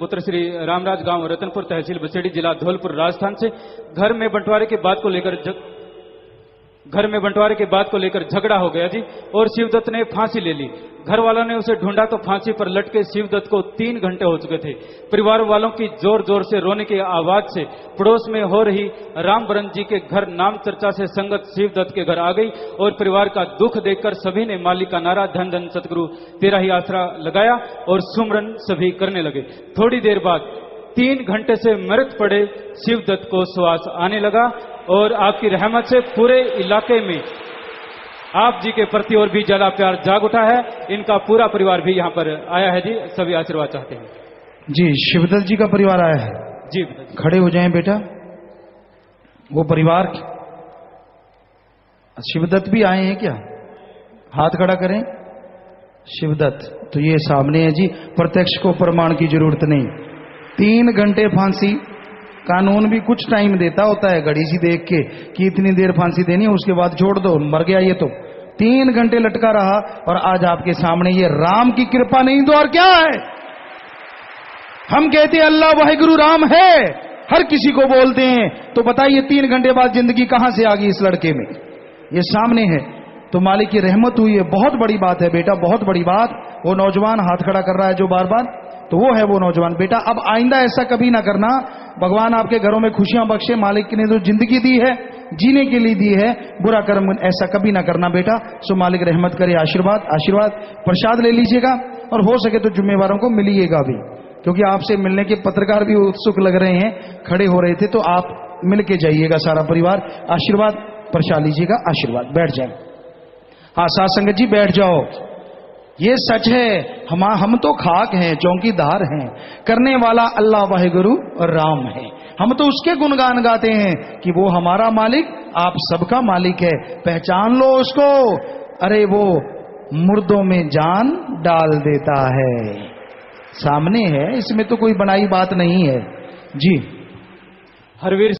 पुत्र श्री रामराज गाँव रतनपुर तहसील बसेड़ी जिला धौलपुर राजस्थान से घर में बंटवारे के बाद को लेकर. घर में बंटवारे की बात को लेकर झगड़ा हो गया जी, और शिवदत्त ने फांसी ले ली। घर वालों ने उसे ढूंढा तो फांसी पर लटके शिवदत्त को तीन घंटे हो चुके थे। परिवार वालों की ज़ोर ज़ोर से रोने की आवाज़ से पड़ोस में हो रही राम बरन जी के घर नाम चर्चा से संगत शिवदत्त के घर आ गई, और परिवार का दुख देखकर सभी ने मालिक का नारा धन धन सतगुरु तेरा ही आसरा लगाया, और सुमरन सभी करने लगे। थोड़ी देर बाद तीन घंटे से मृत पड़े शिवदत्त को श्वास आने लगा और आपकी रहमत से पूरे इलाके में आप जी के प्रति और भी ज़्यादा प्यार जाग उठा है। इनका पूरा परिवार भी यहाँ पर आया है जी। सभी आशीर्वाद चाहते हैं। जी शिवदत्त जी का परिवार आया है। जी खड़े हो जाएँ बेटा। वो परिवार शिवदत्त भी आए हैं क्या? हाथ खड़ा करें। शिवदत्त तो ये सामने है जी। प्रत्यक्ष को प्रमाण की ज़रूरत नहीं। तीन घंटे फांसी। कानून भी कुछ टाइम देता होता है घड़ी सी देख के कि इतनी देर फांसी देनी है, उसके बाद छोड़ दो, मर गया ये तो। तीन घंटे लटका रहा और आज आपके सामने ये राम की कृपा नहीं तो और क्या है? हम कहते हैं, अल्लाह वाहिगुरु राम है, हर किसी को बोलते हैं। तो बताइए, तीन घंटे बाद ज़िंदगी कहाँ से आ गई इस लड़के में? ये सामने है। तो मालिक की रहमत हुई है, बहुत बड़ी बात है बेटा, बहुत बड़ी बात। वो नौजवान हाथ खड़ा कर रहा है जो बार बार तो वो है वो नौजवान। बेटा, अब आइंदा ऐसा कभी ना करना। भगवान आपके घरों में खुशियाँ बख्शे, मालिक ने जो ज़िंदगी दी है, जीने के लिए दी है, बुरा कर्म ऐसा कभी ना करना बेटा। सो मालिक रहमत करे, आशीर्वाद आशीर्वाद, प्रसाद ले लीजिएगा और हो सके तो जुम्मेवारों को मिलिएगा भी। क्योंकि आपसे मिलने के पत्रकार भी उत्सुक लग रहे हैं, खड़े हो रहे थे तो आप मिल के जाइएगा सारा परिवार। आशीर्वाद, प्रसाद लीजिएगा, आशीर्वाद, बैठ जाए। हाँ सात संगत जी, बैठ जाओ। ये सच है, हम हम तो खाक हैं, चौकीदार हैं। करने वाला अल्लाह वाहिगुरु राम है। हम तो उसके गुणगान गाते हैं कि वो हमारा मालिक, आप सबका मालिक है। पहचान लो उसको। अरे वो मुर्दों में जान डाल देता है। सामने है, इसमें तो कोई बनाई बात नहीं है। जी। हरवीर